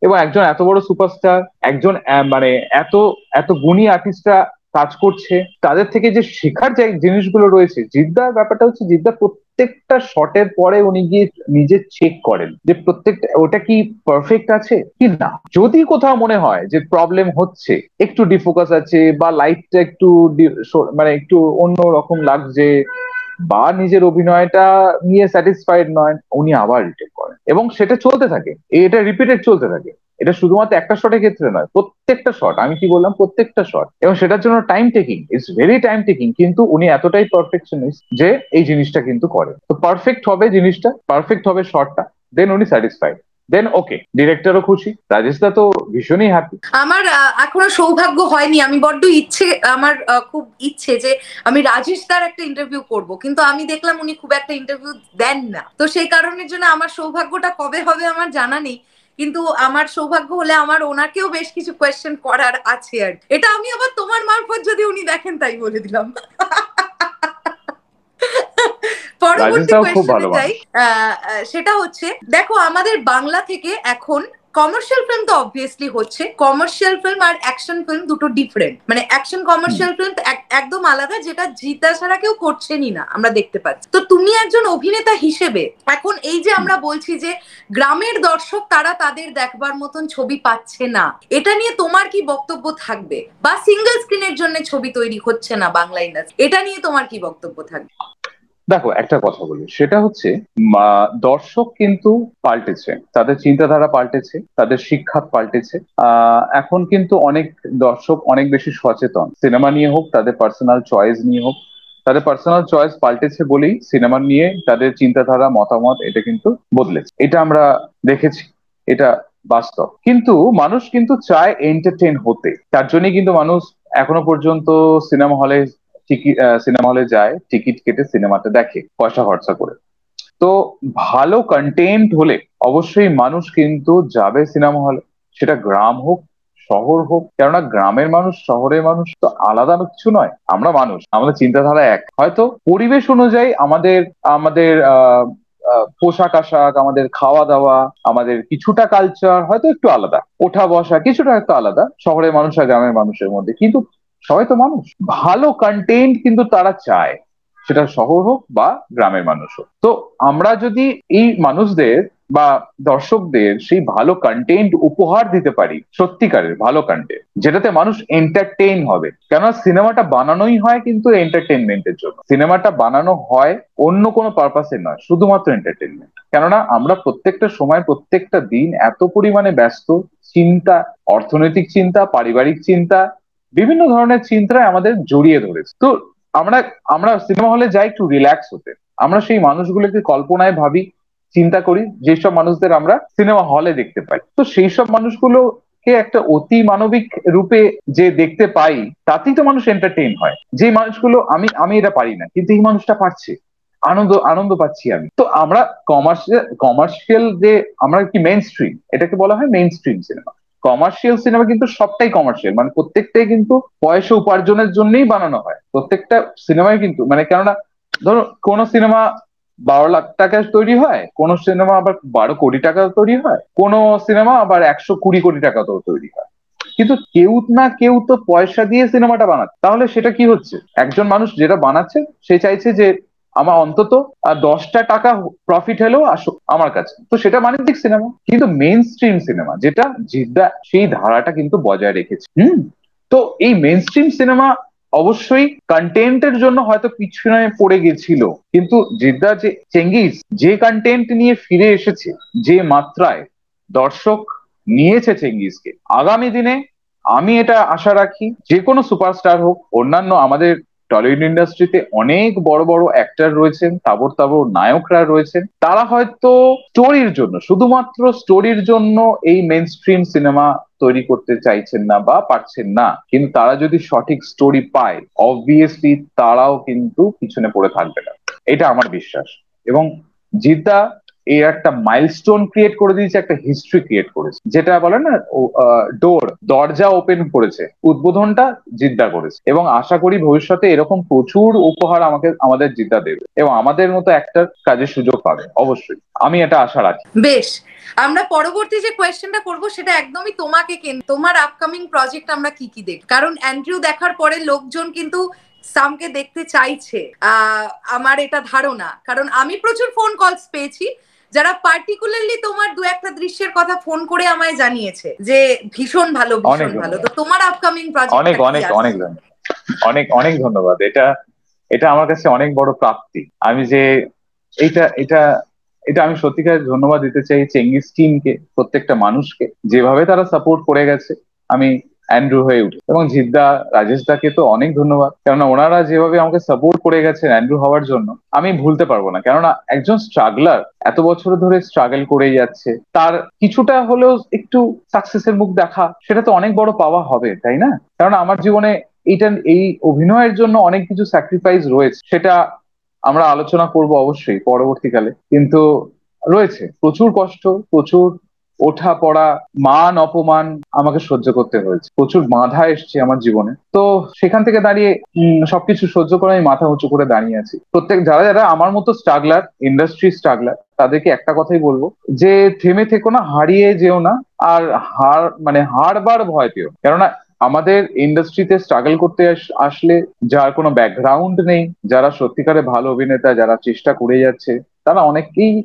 Speaker 1: এবং একজন এত বড় সুপারস্টার একজন মানে এত এত গুণী আর্টিস্টরা কাজ করছে, তাদের থেকে যে শেখার যে জিনিসগুলো রয়েছে, জিদ্দার ব্যাপারটা হচ্ছে জিদ্দা প্রত্যেকটা শটের পরে উনি গিয়ে নিজে চেক করেন যে প্রত্যেকটা, ওটা কি পারফেক্ট আছে কি না? যদি কোথাও মনে হয় যে প্রবলেম হচ্ছে, একটু ডিফোকাস আছে বা লাইটটা একটু মানে একটু অন্য রকম লাগছে বা নিজের অভিনয়টা নিয়ে স্যাটিসফাইড নয়, উনি আবার রিটেক করেন। এবং সেটা চলতে থাকে। এটা রিপিটেড চলতে থাকে। এটা শুধুমাত্র একটা শটের ক্ষেত্রে নয়, প্রত্যেকটা শট আমি কি বললাম? প্রত্যেকটা শট এবং সেটার জন্য time taking it's very time taking কিন্তু উনি এতটাই পারফেকশনিস্ট যে এই জিনিসটা কিন্তু করে তো পারফেক্ট হবে জিনিসটা পারফেক্ট হবে শটটা দেন উনি স্যাটিসফাইড দেন ওকে ডিরেক্টরও খুশি রাজেশ দা তো ভীষণই হ্যাপি
Speaker 2: আমার এখনও সৌভাগ্য হয়নি, আমি বড্ড ইচ্ছে, আমার খুব ইচ্ছে যে আমি রাজেশ দার একটা ইন্টারভিউ করব, কিন্তু আমি দেখলাম উনি খুব একটা ইন্টারভিউ দেন না। তো সেই কারণের জন্য আমার সৌভাগ্যটা কবে হবে আমার জানা নেই, কিন্তু আমার সৌভাগ্য হলে আমার ওনাকেও বেশ কিছু কোয়েশ্চেন করার আছে আর এটা আমি আবার তোমার মারফত যদি উনি দেখেন, তাই বলে দিলাম। [LAUGHS] পরবর্তী কোয়েশ্চেনে যাই সেটা হচ্ছে দেখো আমাদের বাংলা থেকে এখন কমার্শিয়াল ফিল্ম তো অবভিয়াসলি হচ্ছে কমার্শিয়াল ফিল্ম আর অ্যাকশন ফিল্ম দুটো ডিফারেন্ট মানে অ্যাকশন কমার্শিয়াল ফিল্ম একদম আলাদা যেটা জিতা ছাড়া কেউ করছেনই না আমরা দেখতে পাচ্ছি। তো তুমি একজন অভিনেতা হিসেবে এখন এই যে আমরা বলছি যে গ্রামের দর্শক তারা তাদের দেখবার মতন ছবি পাচ্ছে না এটা নিয়ে তোমার কি বক্তব্য থাকবে? বা সিঙ্গেল স্ক্রিনের জন্য ছবি তৈরি হচ্ছে না বাংলা ইন্ডাস্ট্রি এটা নিয়ে তোমার কি বক্তব্য থাকবে?
Speaker 1: দেখো, একটা কথা বলি। সেটা হচ্ছে দর্শক কিন্তু পাল্টেছে। তাদের চিন্তাধারা পাল্টেছে, তাদের শিক্ষা পাল্টেছে। এখন কিন্তু অনেক দর্শক অনেক বেশি সচেতন। সিনেমা নিয়ে হোক, তাদের পার্সোনাল চয়েস নিয়ে হোক, তাদের পার্সোনাল চয়েস পাল্টেছে বলেই সিনেমা নিয়ে তাদের চিন্তাধারা, মতামত, এটা কিন্তু বদলেছে। এটা আমরা দেখেছি। এটা বাস্তব। কিন্তু মানুষ কিন্তু চায় এন্টারটেন হতে। তার জন্যই কিন্তু মানুষ এখনও পর্যন্ত সিনেমা হলে টিকিট সিনেমা হলে যায় টিকিট কেটে সিনেমাটা দেখে, পয়সা খরচা করে। তো ভালো কন্টেন্ট হলে অবশ্যই মানুষ কিন্তু যাবে সিনেমা হলে সেটা গ্রাম হোক, শহর হোক, কেননা গ্রামের মানুষ, শহরের মানুষ তো আলাদা কিছু নয়, আমরা মানুষ, আমাদের চিন্তাধারা এক। হয়তো পরিবেশ অনুযায়ী আমাদের আমাদের পোশাক আশাক, আমাদের খাওয়া দাওয়া, আমাদের কিছুটা কালচার হয়তো একটু আলাদা। ওঠা বসা কিছুটা হয়তো আলাদা, শহরের মানুষ আর গ্রামের মানুষের মধ্যে। কিন্তু সবাই তো মানুষ। ভালো কন্টেন্ট কিন্তু তারা চায়। সেটা শহর হোক বা গ্রামের মানুষ হোক। তো আমরা যদি এই মানুষদের বা দর্শকদের সেই ভালো কন্টেন্ট উপহার দিতে পারি, সত্যিকারের ভালো কন্টেন্ট যেটাতে মানুষ এন্টারটেইন হবে। কেননা সিনেমাটা বানানোই হয় কিন্তু এন্টারটেনমেন্টের জন্য। সিনেমাটা বানানো হয় অন্য কোনো পারপাসে নয়, শুধুমাত্র এন্টারটেনমেন্ট কেননা আমরা প্রত্যেকটা সময়, প্রত্যেকটা দিন এত পরিমাণে ব্যস্ত। চিন্তা, অর্থনৈতিক চিন্তা, পারিবারিক চিন্তা বিভিন্ন ধরনের চিন্তায় আমাদের জড়িয়ে ধরেছে। তো আমরা আমরা সিনেমা হলে যাই একটু রিল্যাক্স হতে। আমরা সেই মানুষগুলোকে কল্পনায় ভাবি, চিন্তা করি, যেসব মানুষদের আমরা সিনেমা হলে দেখতে পাই। তো সেই সব মানুষগুলোকে একটা অতি মানবিক রূপে যে দেখতে পাই, তাতেই তো মানুষ এন্টারটেইন হয়। যে মানুষগুলো, আমি আমি এটা পারি না, কিন্তু এই মানুষটা পারছে। আনন্দ আনন্দ পাচ্ছি আমি। তো আমরা কমার্শিয়াল কমার্শিয়াল যে, আমরা কি মেইন স্ট্রিম এটাকে বলা হয় main stream cinema commercial cinema কিন্তু সবটাই কমার্শিয়াল মানে প্রত্যেকটাই কিন্তু পয়সা উপার্জনের জন্যই বানানো হয়। প্রত্যেকটা সিনেমায় কিন্তু মানে কেননা, ধরো, কোন সিনেমা বারো লাখ টাকা তৈরি হয়, কোন সিনেমা আবার বারো কোটি টাকা তৈরি হয়, কোন সিনেমা আবার একশো কুড়ি কোটি টাকা তো তৈরি হয়। কিন্তু কেউ না কেউ তো পয়সা দিয়ে সিনেমাটা বানাচ্ছে। তাহলে সেটা কি হচ্ছে? একজন মানুষ যেটা বানাচ্ছে, সে চাইছে যে আমার অন্তত দশটা টাকা প্রফিট হলেও আসুক আমার কাছে। তো সেটা বাণিজ্যিক সিনেমা কিন্তু মেইন স্ট্রিম সিনেমা যেটা জিদ্দা সেই ধারাটা কিন্তু বজায় রেখেছে। হুম? তো এই মেন স্ট্রিম সিনেমা অবশ্যই কন্টেন্টের জন্য হয়তো পিছনে পড়ে গেছিল, কিন্তু জিদ্দা যে চেঙ্গিস যে কন্টেন্ট নিয়ে ফিরে এসেছে, যে মাত্রায় দর্শক নিয়েছে চেঙ্গিসকে আগামী দিনে আমি এটা আশা রাখি, যে কোনো সুপারস্টার হোক, অন্যান্য আমাদের টলিউড ইন্ডাস্ট্রিতে অনেক বড় বড় অ্যাক্টার রয়েছেন তাবর তাবর নায়করা রয়েছেন। তারা হয়তো স্টোরির জন্য, শুধুমাত্র স্টোরির জন্য এই মেন স্ট্রিম সিনেমা তৈরি করতে চাইছেন না বা পারছেন না। কিন্তু তারা যদি সঠিক স্টোরি পায় অবভিয়াসলি তারাও কিন্তু পিছনে পড়ে থাকবে না। এটা আমার বিশ্বাস। এবং জিদ্দা এই একটা মাইলস্টোন ক্রিয়েট করে দিয়েছে, একটা হিস্ট্রি ক্রিয়েট করেছে। যেটা বলে না ডোর দরজা ওপেন করেছে, উদ্বোধনটা জিদ্দা করেছে। এবং আশা করি ভবিষ্যতে এরকম প্রচুর উপহার আমাকে, আমাদের জিদ্দা দেবে। এবং আমাদের মতো একটা কাজের সুযোগ পাবে, অবশ্যই। আমি এটা আশা রাখি।
Speaker 2: বেশ, আমরা পরবর্তী যে কোয়েশ্চেনটা করব, সেটা একদমই তোমাকে কেন, তোমার আপকামিং প্রজেক্ট আমরা কি কি দেখ কারণ অ্যান্ড্রিউ দেখার পরে লোকজন কিন্তু সামকে দেখতে চাইছে। আমার এটা ধারণা। কারণ আমি প্রচুর ফোন কলস পেয়েছি। যারা পার্টিকুলারলি তোমার দু একটা দৃশ্যের কথা ফোন করে আমায় জানিয়েছে যে ভীষণ ভালো ভীষণ ভালো। তো তোমার আপকামিং প্রজেক্ট
Speaker 1: অনেক অনেক অনেক অনেক অনেক ধন্যবাদ। এটা এটা আমার কাছে অনেক বড় প্রাপ্তি। আমি যে এটা এটা এটা আমি সত্যিকার ধন্যবাদ দিতে চাই চেঙ্গিস টিমকে প্রত্যেকটা মানুষকে। যেভাবে তারা সাপোর্ট করে গেছে আমি অ্যান্ড্রু হয়ে উঠে। এবং জিদ্দা, রাজেশ দাকে তো অনেক ধন্যবাদ। কেননা ওনারা যেভাবে আমাকে সাপোর্ট করে গেছেন অ্যান্ড্রু হওয়ার জন্য, আমি ভুলতে পারব না। কেননা একজন স্ট্রাগলার এত বছর ধরে স্ট্রাগল করেই যাচ্ছে, তার কিছুটা হলেও একটু সাকসেসের মুখ দেখা, সেটা তো অনেক বড় পাওয়া হবে, তাই না? কারণ আমার জীবনে এইটা এই অভিনয়ের জন্য অনেক কিছু স্যাক্রিফাইস রয়েছে, সেটা আমরা আলোচনা করব অবশ্যই পরবর্তীকালে। কিন্তু রয়েছে, প্রচুর কষ্ট, প্রচুর ওঠা পড়া, মান অপমান আমাকে সহ্য করতে হয়েছে। প্রচুর বাধা এসছে আমার জীবনে। তো সেখান থেকে দাঁড়িয়ে সবকিছু সহ্য করে আমি মাথা উঁচু করে দাঁড়িয়ে আছি। প্রত্যেক, যারা যারা আমার মতো স্ট্রাগলার ইন্ডাস্ট্রি স্ট্রাগলার তাদেরকে একটা কথাই বলব, যে থেমে থেকো না, হারিয়ে যেও না, আর হার মানে হারবার ভয় পেও কেননা আমাদের ইন্ডাস্ট্রিতে স্ট্রাগল করতে আসলে যার কোনো ব্যাকগ্রাউন্ড নেই, যারা সত্যিকারে ভালো অভিনেতা, যারা চেষ্টা করে যাচ্ছে, তারা অনেকেই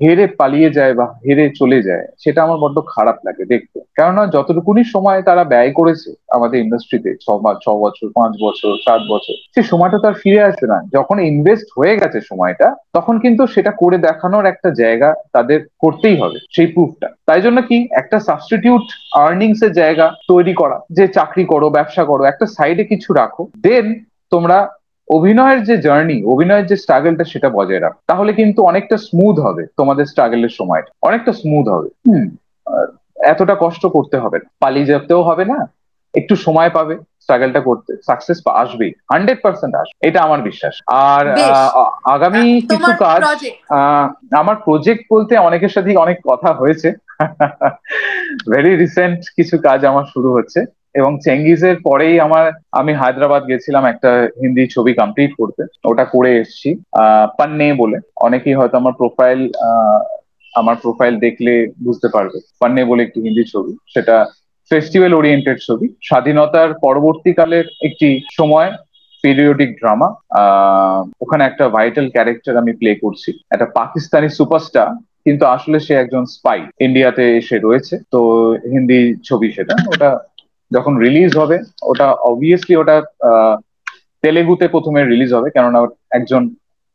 Speaker 1: হেরে পালিয়ে যায় বা হেরে চলে যায়, সেটা আমার বড্ড খারাপ লাগে দেখতে। কেননা যতটুকুনি সময় তারা ব্যয় করেছে আমাদের ইন্ডাস্ট্রিতে ছ মাস ছ বছর, পাঁচ বছর, সাত বছর, সে সময়টা তার ফিরে আসবে না। যখন ইনভেস্ট হয়ে গেছে সময়টা, তখন কিন্তু সেটা করে দেখানোর একটা জায়গা তাদের করতেই হবে, সেই প্রুফটা তাই জন্য কি একটা সাবস্টিটিউট আর্নিংস এর জায়গা তৈরি করা, যে চাকরি করো, ব্যবসা করো, একটা সাইডে কিছু রাখো দেন তোমরা অভিনয়ের যে জার্নি অভিনয়ের যে স্ট্রাগলটা সেটা বজায় রাখ। তাহলে কিন্তু অনেকটা স্মুথ হবে তোমাদের স্ট্রাগলের সময়টা অনেকটা স্মুথ হবে। হুম এতটা কষ্ট করতে হবে না। পালিয়ে যেতেও হবে না। একটু সময় পাবে স্ট্রাগলটা করতে। সাকসেস আসবেই। হান্ড্রেড পার্সেন্ট আসবে এটা আমার বিশ্বাস। আর আগামী কিছু কাজ আমার প্রজেক্ট বলতে অনেকের সাথে অনেক কথা হয়েছে। [LAUGHS] ভেরি রিসেন্ট কিছু কাজ আমার শুরু হচ্ছে। এবং চেঙ্গিজের পরেই আমার, আমি হায়দ্রাবাদ গেছিলাম একটা হিন্দি ছবি কমপ্লিট করতে। ওটা করে এসছি। পান্নে বলে। অনেকেই হয়তো আমার প্রোফাইল আমার প্রোফাইল দেখলে বুঝতে পারবে। পান্নে বলে একটি হিন্দি ছবি। সেটা ফেস্টিভ্যাল ওরিয়েন্টেড ছবি। স্বাধীনতার পরবর্তীকালের একটি সময় পিরিয়ডিক ড্রামা ওখানে একটা ভাইটাল ক্যারেক্টার আমি প্লে করছি। একটা পাকিস্তানি সুপারস্টার কিন্তু আসলে সে একজন স্পাই ইন্ডিয়াতে এসে রয়েছে। তো হিন্দি ছবি সেটা। ওটা যখন রিলিজ হবে, ওটা অবভিয়াসলি ওটা তেলেগুতে প্রথমে রিলিজ হবে, কেননা একজন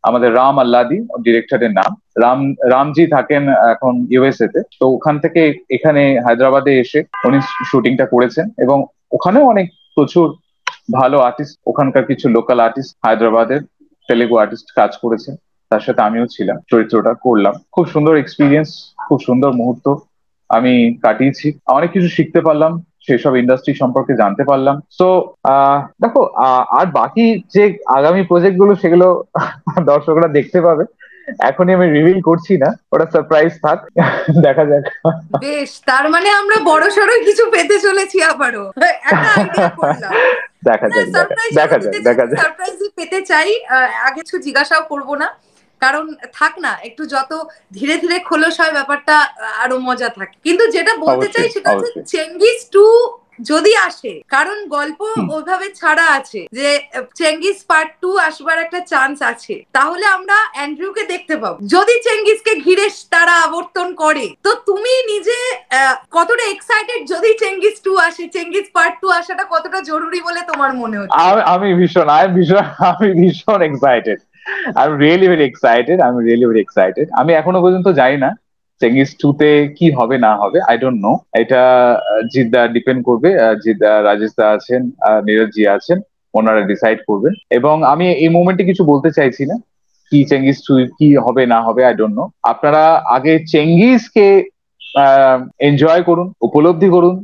Speaker 1: আমাদের রাম আল্লাদি ডিরেক্টরের নাম। রাম, রামজি থাকেন এখন ইউএসএ তে তো ওখান থেকে এখানে হায়দ্রাবাদে এসে উনি শুটিংটা করেছেন এবং ওখানেও অনেক প্রচুর ভালো আর্টিস্ট ওখানকার কিছু লোকাল আর্টিস্ট হায়দ্রাবাদের তেলেগু আর্টিস্ট কাজ করেছেন। তার সাথে আমিও ছিলাম, চরিত্রটা করলাম। খুব সুন্দর এক্সপিরিয়েন্স খুব সুন্দর মুহূর্ত আমি কাটিয়েছি। অনেক কিছু শিখতে পারলাম সেসব ইন্ডাস্ট্রি সম্পর্কে জানতে পারলাম। তো দেখো আর বাকি যে আগামী প্রজেক্টগুলো সেগুলো [LAUGHS] দর্শকরা দেখতে পাবে। এখনই আমি রিভিল করছি না ওটা সারপ্রাইজ থাক [LAUGHS] দেখা যাক।
Speaker 2: বেশ তার মানে আমরা বড় সড়ো কিছু পেতে চলেছি আবারও। [LAUGHS]
Speaker 1: দেখা যাক দেখা যাক দেখা যাক।
Speaker 2: সারপ্রাইজ পেতে চাই আগে কিছু জিজ্ঞাসাও করব না। কারণ থাক না একটু যত ধীরে ধীরে খোলস হয় ব্যাপারটা আরও মজা থাকে। কিন্তু যেটা বলতে চাই সেটা হচ্ছে চেঙ্গিস টু যদি আসে কারণ গল্প ওইভাবে ছাড়া আছে যে চেঙ্গিস পার্ট টু আসবার একটা চান্স আছে তাহলে আমরা অ্যান্ড্রিউকে দেখতে পাবো। যদি চেঙ্গিসকে ঘিরে তারা আবর্তন করে তো তুমি নিজে কতটা এক্সাইটেড যদি চেঙ্গিস টু আসে চেঙ্গিস পার্ট টু আসাটা কতটা জরুরি বলে তোমার মনে হচ্ছে?
Speaker 1: আমি ভীষণ আমি ভীষণ আমি ভীষণ excited I really very excited I really very excited আমি এখনও পর্যন্ত জানি না। চেঙ্গিস টু তে কি হবে, না হবে আই ডোন্ট নো এটা জিদ্দা ডিপেন্ড করবে। জিদ্দা, রাজেশ দা আছেন নীরজ জি আছেন, ওনারা ডিসাইড করবেন এবং আমি এই মুমেন্টে কিছু বলতে চাইছি না। কি চেঙ্গিস টু কি হবে, না হবে আই ডোন্ট নো আপনারা আগে চেঙ্গিস চেঙ্গিসকে এনজয় করুন, উপলব্ধি করুন।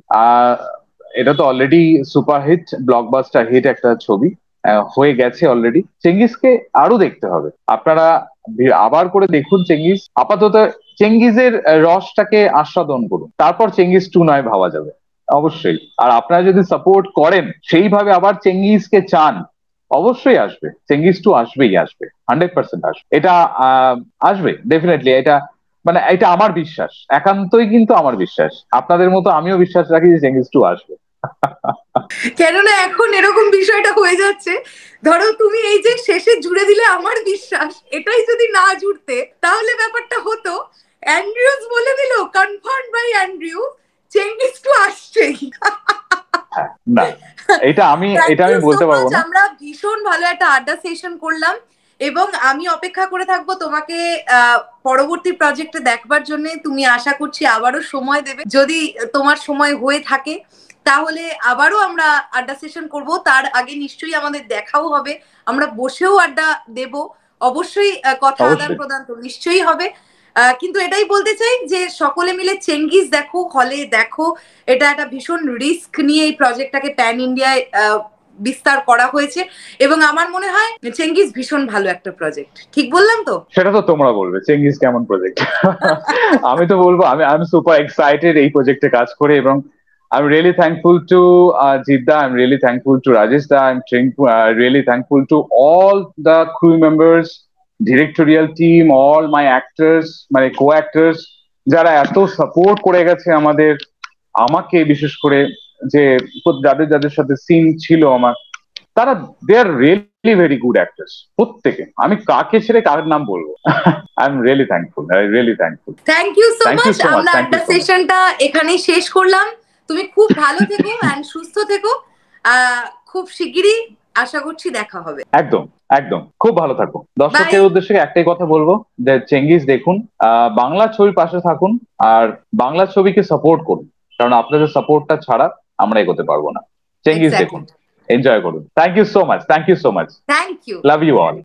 Speaker 1: এটা তো অলরেডি সুপারহিট ব্লকবাস্টার হিট একটা ছবি। হয়ে গেছে অলরেডি চেঙ্গিসকে আরও দেখতে হবে। আপনারা আবার করে দেখুন চেঙ্গিস আপাতত চেঙ্গিজের রসটাকে আস্বাদন করুন। তারপর চেঙ্গিস টু নয় ভাবা যাবে। অবশ্যই। আর আপনারা যদি সাপোর্ট করেন, সেইভাবে আবার চেঙ্গিসকে চান, অবশ্যই আসবে। চেঙ্গিস টু আসবেই আসবে। হান্ড্রেড পার্সেন্ট আসবে। এটা আসবে ডেফিনেটলি এটা মানে এটা আমার বিশ্বাস। একান্তই কিন্তু আমার বিশ্বাস। আপনাদের মতো আমিও বিশ্বাস রাখি যে চেঙ্গিস টু আসবে।
Speaker 2: কেননা এখন এরকম বিষয়টা হয়ে যাচ্ছে। ধরো তুমি এই যে শেষে জুড়ে দিলে আমার বিশ্বাস এটাই যদি না জুড়তে তাহলে ব্যাপারটা হতো অ্যান্ড্রিউস বলে দিল confirm by Andrew Chengiz two আসছেই।
Speaker 1: না এটা আমি এটা আমি বলতে পারব না।
Speaker 2: আমরা ভীষণ ভালো একটা আড্ডা সেশন করলাম এবং আমি অপেক্ষা করে থাকব তোমাকে পরবর্তী প্রজেক্টে দেখবার জন্য। তুমি আশা করছি আবারও সময় দেবে। যদি তোমার সময় হয়ে থাকে তাহলে আবারও আমরা আড্ডা সেশন করব। তার আগে নিশ্চয়ই আমাদের দেখাও হবে। আমরা বসেও আড্ডা দেব। অবশ্যই কথা আদান প্রদান তো নিশ্চয়ই হবে। কিন্তু এটাই বলতে চাই যে সকলে মিলে চেঙ্গিস দেখো হলে দেখো। এটা একটা ভীষণ রিস্ক নিয়ে এই প্রজেক্টটাকে প্যান ইন্ডিয়ায় বিস্তার করা হয়েছে। এবং আমার মনে হয় চেঙ্গিস ভীষণ ভালো একটা প্রজেক্ট। ঠিক বললাম তো?
Speaker 1: সেটা তো তোমরা বলবে চেঙ্গিস কেমন প্রজেক্ট? আমি তো বলব আমি আই এম সুপার এক্সাইটেড এই প্রজেক্টে কাজ করে এবং I'm really thankful to uh, Jidda. I'm really thankful to Rajesh. I'm uh, really thankful to all the crew members, directorial team, all my actors, my co-actors, যারা এত support করে গেছে আমাদের আমাকে বিশেষ করে যে যাদের যাদের সাথে সিন ছিল আমার তারা they are really very good actors প্রত্যেকে আমি কাকে ছেড়ে কার নাম বলব I am really thankful I really thankful
Speaker 2: thank you so much আমরা আড্ডা সেশনটা এখানেই শেষ করলাম তুমি খুব ভালো থেকো অ্যান্ড সুস্থ থেকো। খুব শিগগিরই আশা করছি দেখা হবে।
Speaker 1: একদম একদম। খুব ভালো থাকো। দর্শকের উদ্দেশ্যে একটাই কথা বলব যে চেঙ্গিস দেখুন বাংলা ছবির পাশে থাকুন আর বাংলা ছবিকে সাপোর্ট করুন। কারণ আপনাদের সাপোর্টটা ছাড়া আমরা এগোতে পারব না। চেঙ্গিস দেখুন। এনজয় করুন। Thank you so much thank you so much
Speaker 2: thank you
Speaker 1: love you all